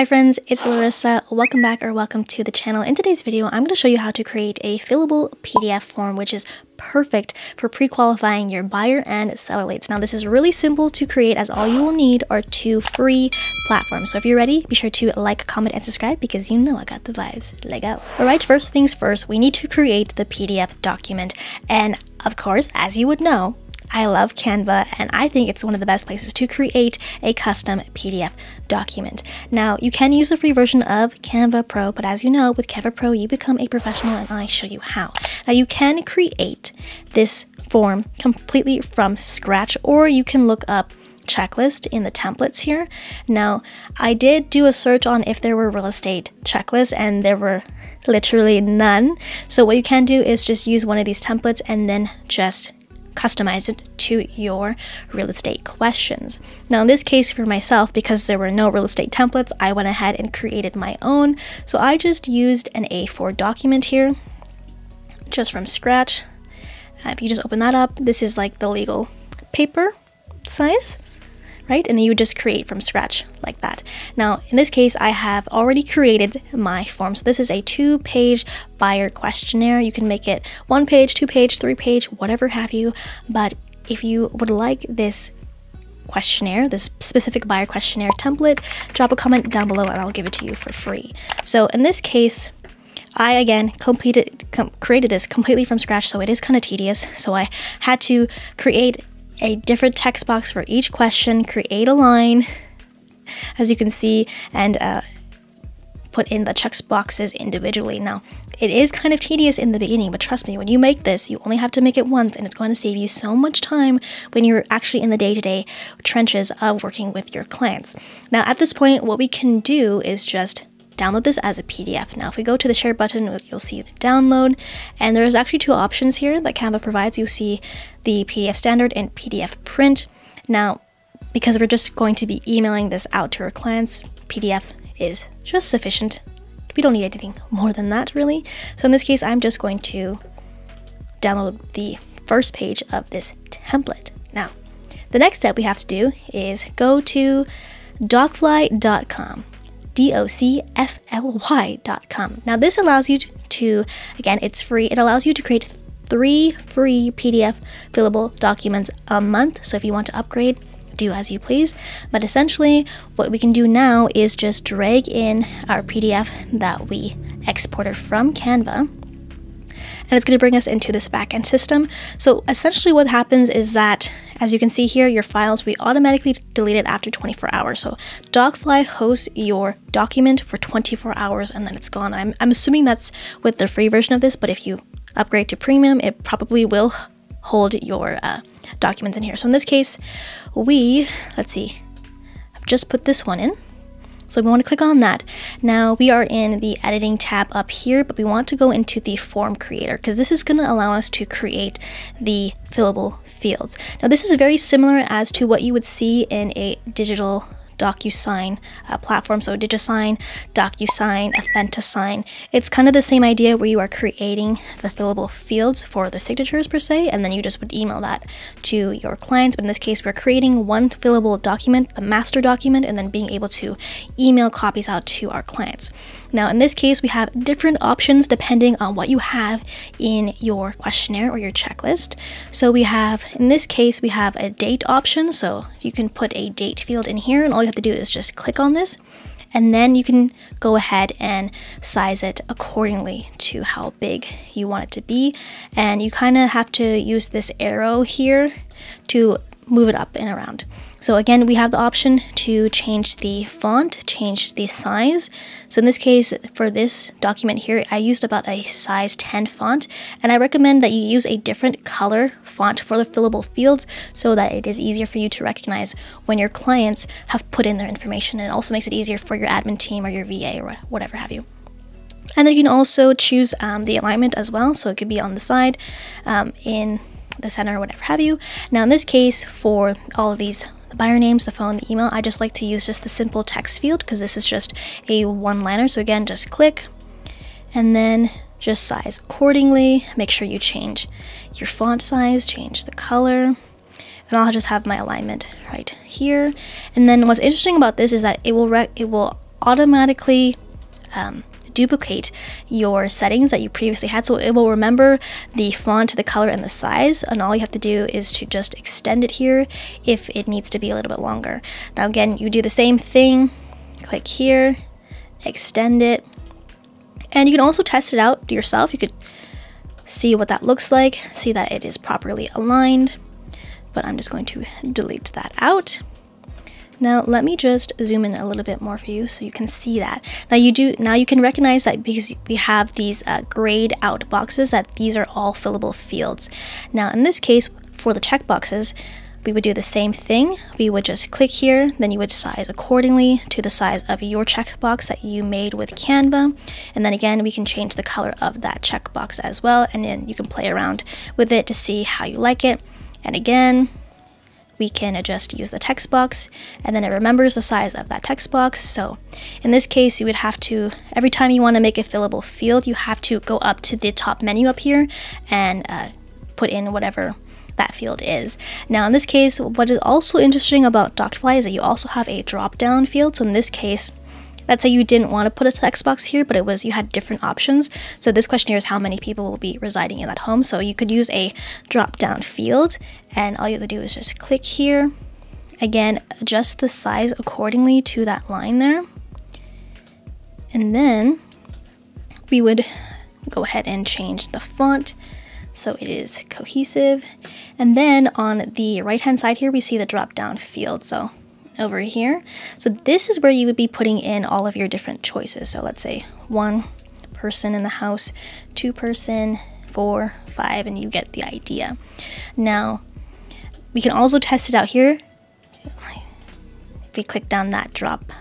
Hi friends, it's Laressa. Welcome back or welcome to the channel. In today's video, I'm going to show you how to create a fillable PDF form, which is perfect for pre-qualifying your buyer and seller leads. Now, this is really simple to create as all you will need are two free platforms. So if you're ready, be sure to like, comment, and subscribe because you know I got the vibes. Let go. All right, first things first, we need to create the PDF document. And of course, as you would know, I love Canva and I think it's one of the best places to create a custom PDF document. Now, you can use the free version of Canva Pro, but as you know, with Canva Pro, you become a professional and I show you how. Now, you can create this form completely from scratch or you can look up checklist in the templates here. Now, I did do a search on if there were real estate checklists and there were literally none. So what you can do is just use one of these templates and then just customize it to your real estate questions. Now, in this case, for myself, because there were no real estate templates, I went ahead and created my own. So I just used an A4 document here, just from scratch. Uh, if you just open that up, this is like the legal paper size right? And then you just create from scratch like that. Now, in this case, I have already created my form. So this is a two page buyer questionnaire. You can make it one page, two page, three page, whatever have you. But if you would like this questionnaire, this specific buyer questionnaire template, drop a comment down below and I'll give it to you for free. So in this case, I again completed com created this completely from scratch, so it is kind of tedious. So I had to create a different text box for each question, create a line, as you can see, and uh, put in the check boxes individually. Now, it is kind of tedious in the beginning, but trust me, when you make this, you only have to make it once, and it's going to save you so much time when you're actually in the day-to-day -day trenches of working with your clients. Now, at this point, what we can do is just download this as a PDF. Now, if we go to the share button, you'll see the download, and there's actually two options here that Canva provides. You see the PDF standard and PDF print. Now, because we're just going to be emailing this out to our clients, PDF is just sufficient. We don't need anything more than that, really. So in this case, I'm just going to download the first page of this template. Now, the next step we have to do is go to docfly.com. D-O-C-F-L-Y.com. Now this allows you to, again, it's free. It allows you to create three free PDF fillable documents a month. So if you want to upgrade, do as you please. But essentially, what we can do now is just drag in our PDF that we exported from Canva and it's going to bring us into this backend system. So essentially what happens is that, as you can see here, your files we automatically delete it after 24 hours. So Docfly hosts your document for 24 hours and then it's gone. I'm, I'm assuming that's with the free version of this, but if you upgrade to premium, it probably will hold your uh, documents in here. So in this case, we, let's see, I've just put this one in. So we want to click on that. Now we are in the editing tab up here, but we want to go into the form creator because this is going to allow us to create the fillable fields. Now this is very similar as to what you would see in a digital DocuSign uh, platform. So DigiSign, DocuSign, AuthentiSign. It's kind of the same idea where you are creating the fillable fields for the signatures per se, and then you just would email that to your clients. But in this case, we're creating one fillable document, the master document, and then being able to email copies out to our clients. Now, in this case, we have different options depending on what you have in your questionnaire or your checklist. So we have, in this case, we have a date option. So you can put a date field in here and all you have to do is just click on this and then you can go ahead and size it accordingly to how big you want it to be. And you kind of have to use this arrow here to move it up and around. So again, we have the option to change the font, change the size. So in this case, for this document here, I used about a size 10 font, and I recommend that you use a different color font for the fillable fields so that it is easier for you to recognize when your clients have put in their information, and it also makes it easier for your admin team or your VA or whatever have you. And then you can also choose um, the alignment as well, so it could be on the side, um, in the center, whatever have you. Now in this case, for all of these the buyer names, the phone, the email. I just like to use just the simple text field because this is just a one-liner. So again, just click and then just size accordingly. Make sure you change your font size, change the color, and I'll just have my alignment right here. And then what's interesting about this is that it will it will automatically um, duplicate your settings that you previously had. So it will remember the font, the color, and the size. And all you have to do is to just extend it here if it needs to be a little bit longer. Now again, you do the same thing. Click here, extend it. And you can also test it out yourself. You could see what that looks like, see that it is properly aligned. But I'm just going to delete that out. Now let me just zoom in a little bit more for you so you can see that. Now you do now you can recognize that because we have these uh, grayed out boxes that these are all fillable fields. Now in this case for the checkboxes we would do the same thing. We would just click here, then you would size accordingly to the size of your checkbox that you made with Canva. And then again, we can change the color of that checkbox as well. And then you can play around with it to see how you like it. And again, we can adjust use the text box and then it remembers the size of that text box. So in this case, you would have to, every time you want to make a fillable field, you have to go up to the top menu up here and uh, put in whatever that field is. Now in this case, what is also interesting about Docfly is that you also have a drop down field. So in this case, Let's say you didn't want to put a text box here, but it was you had different options. So this questionnaire is how many people will be residing in that home. So you could use a drop down field and all you have to do is just click here. Again, adjust the size accordingly to that line there. And then we would go ahead and change the font so it is cohesive. And then on the right hand side here, we see the drop down field. So over here. So this is where you would be putting in all of your different choices. So let's say one person in the house, two person, four, five, and you get the idea. Now, we can also test it out here. If we click down that drop,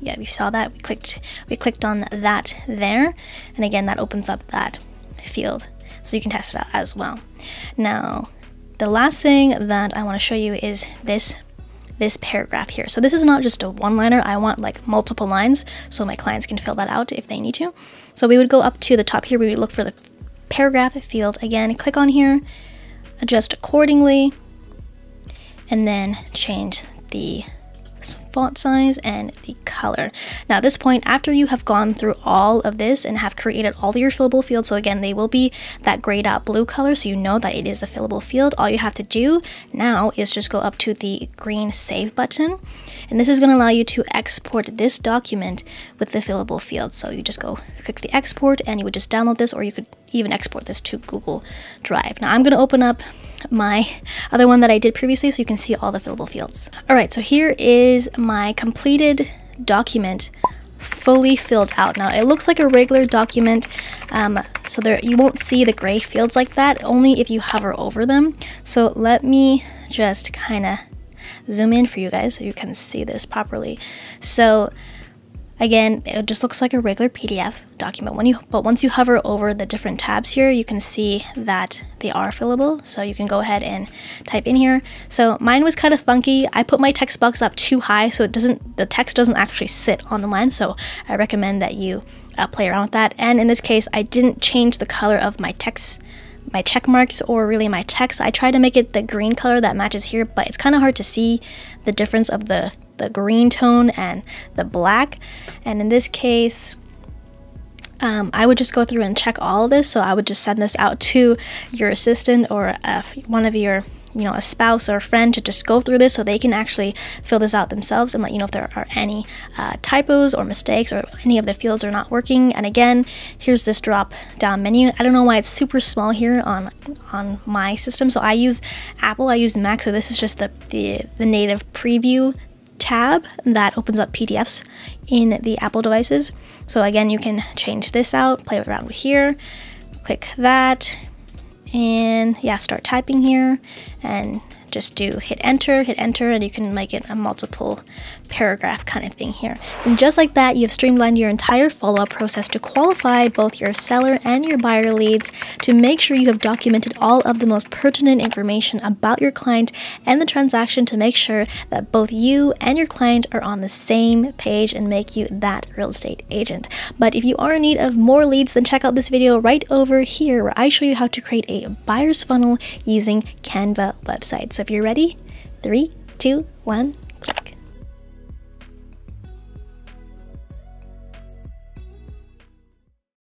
yeah, we saw that. We clicked, we clicked on that there, and again, that opens up that field, so you can test it out as well. Now, the last thing that I want to show you is this this paragraph here. So this is not just a one-liner, I want like multiple lines so my clients can fill that out if they need to. So we would go up to the top here, we would look for the paragraph field again, click on here, adjust accordingly, and then change the font size and the color. Now at this point, after you have gone through all of this and have created all your fillable fields, so again, they will be that grayed out blue color, so you know that it is a fillable field. All you have to do now is just go up to the green save button, and this is gonna allow you to export this document with the fillable fields. So you just go click the export and you would just download this, or you could even export this to Google Drive. Now I'm gonna open up my other one that I did previously so you can see all the fillable fields. All right, so here is my completed document fully filled out. Now it looks like a regular document, um, so there you won't see the gray fields like that, only if you hover over them. So let me just kind of zoom in for you guys so you can see this properly. So Again, it just looks like a regular PDF document. When you, but once you hover over the different tabs here, you can see that they are fillable. So you can go ahead and type in here. So mine was kind of funky. I put my text box up too high, so it doesn't, the text doesn't actually sit on the line. So I recommend that you uh, play around with that. And in this case, I didn't change the color of my text my check marks or really my text. I try to make it the green color that matches here, but it's kind of hard to see the difference of the the green tone and the black. And in this case, um, I would just go through and check all of this. So I would just send this out to your assistant or uh, one of your you know a spouse or a friend to just go through this so they can actually fill this out themselves and let you know if there are any uh, typos or mistakes or any of the fields are not working and again here's this drop down menu I don't know why it's super small here on on my system so I use Apple I use Mac so this is just the the, the native preview tab that opens up PDFs in the Apple devices. So again, you can change this out, play around with here, click that, and yeah, start typing here, and just do hit enter, hit enter, and you can make it a multiple paragraph kind of thing here. And just like that, you've streamlined your entire follow-up process to qualify both your seller and your buyer leads to make sure you have documented all of the most pertinent information about your client and the transaction to make sure that both you and your client are on the same page and make you that real estate agent. But if you are in need of more leads, then check out this video right over here where I show you how to create a buyer's funnel using Canva website. So if you're ready, three, two, one,